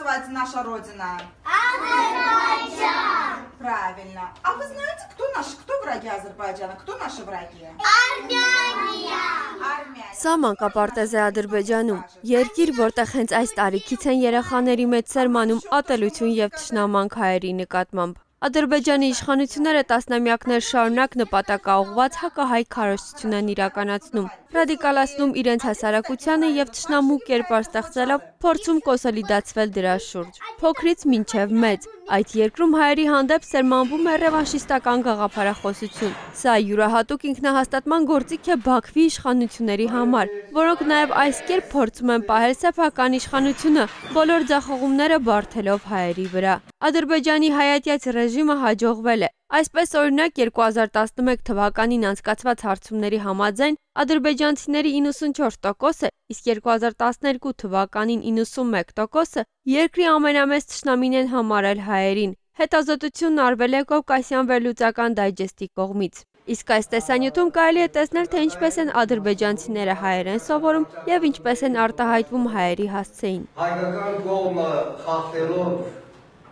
называется наша родина? Азербайджан! Правильно. А вы знаете, кто наши, кто враги Азербайджана? Кто наши враги? Արմենիա! Армяне. Սա մանկապարտեզ է Ադրբեջանում։ Երկիր, որտեղ հենց այս տարիքից են երեխաների մեծ սերմանում ատելություն եւ ճշնամանք հայերի նկատմամբ։ Ադրբեջանի իշխանությունները տասնամյակներ շարունակ նպատակաուղված հակահայ քարոզություն են իրականացնում, ռադիկալացնում իրենց հասարակությանը եւ ճշնամու կերպար ստեղծելով փորձում կոնսոլիդացվել դրա շուրջ։ Փոքրից մինչև մեծ այդ երկրում հայերի հանդեպ սերմանվում է ռևանշիստական գաղափարախոսություն։ Սա յուրահատուկ ինքնահաստատման գործիք է Բաքվի իշխանությունների համար, որոնք նաև այս կերպ փորձում են պահել սեփական իշխանությունը, բոլոր ձախողումները բարթելով հայերի վրա։ Ադրբեջանի հայատյաց ռեժիմը հաջողվել է։ Այսպես օրինակ 2011 թվականին անցկացված հարցումների համաձայն ադրբեջանցիների 94%-ը, իսկ 2012 թվականին 91%-ը երկրի ամենամեծ թշնամին են համարել հայերին։ Հետազոտությունն արվել է Կովկասյան վերլուծական դայջեստի կողմից։ Իսկ այս տեսանյութում կարելի է տեսնել, թե ինչպես են ադրբեջանցիները հայերեն սովորում եւ ինչպես են արտահայտվում հայերի հասցեին։ հայկական կողմը խախտելով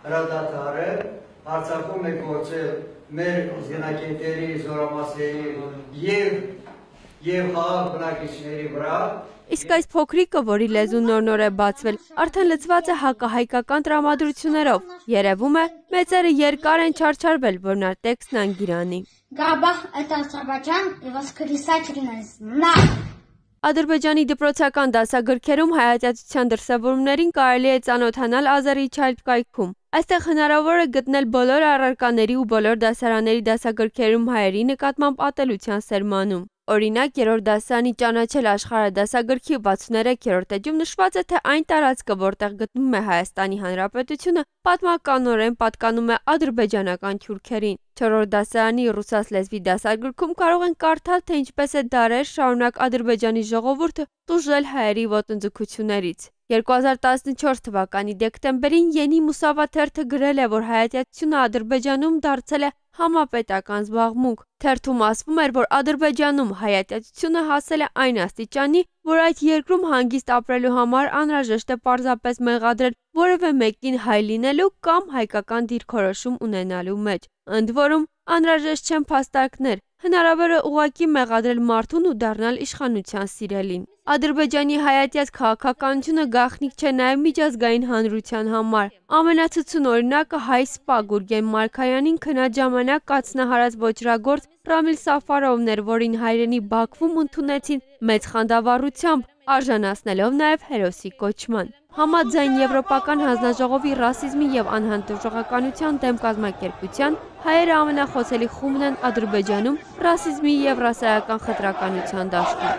հրադադարը, հարցակում է գործել մեր զինակետերի, զորամասերի և և հաղաղ բնակիչների վրա, Իսկ այս փոքրիկը, որի լեզուն նոր-նոր է բացվել, արդեն լծված է հակահայկական տրամադրություններով։ Երևում է, մեծերը երկար են չարչարվել, որ նա տեքստն անգիրանի։ Գաբա, այդ Ադրբեջան, եւս քրիսաչրին ես։ Նա Ադրբեջանի դպրոցական դասագրքերում հայատյացության դրսևորումներին կարելի է ծանոթանալ Azeri Child կայքում։ Այստեղ հնարավոր է գտնել բոլոր առարկաների ու բոլոր դասարանների դասագրքերում հայերի նկատմամբ ատելության սերմանում։ Օրինակ, երրորդ դասարանի ճանաչել աշխարհը դասագրքի 63-րդ էջում նշված է, թե այն տարածքը, որտեղ գտնվում է Հայաստանի Հանրապետությունը, պատմականորեն պատկանում է ադրբեջանական թուրքերին։ Չորրորդ դասարանի ռուսաց լեզվի դասագրքում կարող են կարդալ, թե ինչպես է դարեր շարունակ Ադրբեջանի ժողովուրդը տուժել հայերի ոտնձգություններից։ 2014 թվականի դեկտեմբերին Յենի Մուսավաթերթը գրել է, որ հայատյացությունը Ադրբեջանում դարձել է համապետական զբաղմունք։ Թերթում ասվում էր, որ Ադրբեջանում հայատյացությունը հասել է այն աստիճանի, որ այդ երկրում հանգիստ ապրելու համար անհրաժեշտ է պարզապես մեղադրել որևէ մեկին հայ լինելու կամ հայկական դիրքորոշում ունենալու մեջ։ Ընդ որում անհրաժեշտ չեն փաստարկներ, հնարավոր է ուղակի մեղադրել մարդուն ու դառնալ իշխանության սիրելին։ Ադրբեջանի հայատյաց քաղաքականությունը գաղտնիք չէ նաև միջազգային հանրության համար։ Ամենացցուն օրինակը հայ սպա Գուրգեն Մարկայանին քնած ժամանակ կացնահարած ոչրագործ Ռամիլ Սաֆարովն էր, որին հայրենի Բաքվում ընդունեցին մեծ խանդավառությամբ, արժանացնելով նաև հերոսի կոչման։ Համաձայն Եվրոպական հանձնաժողովի ռասիզմի եւ անհանդուրժողականության դեմ կազմակերպության հայերը ամենախոցելի խումբն են Ադրբեջանում ռասիզմի եւ ռասայական խտրականության դաշտում։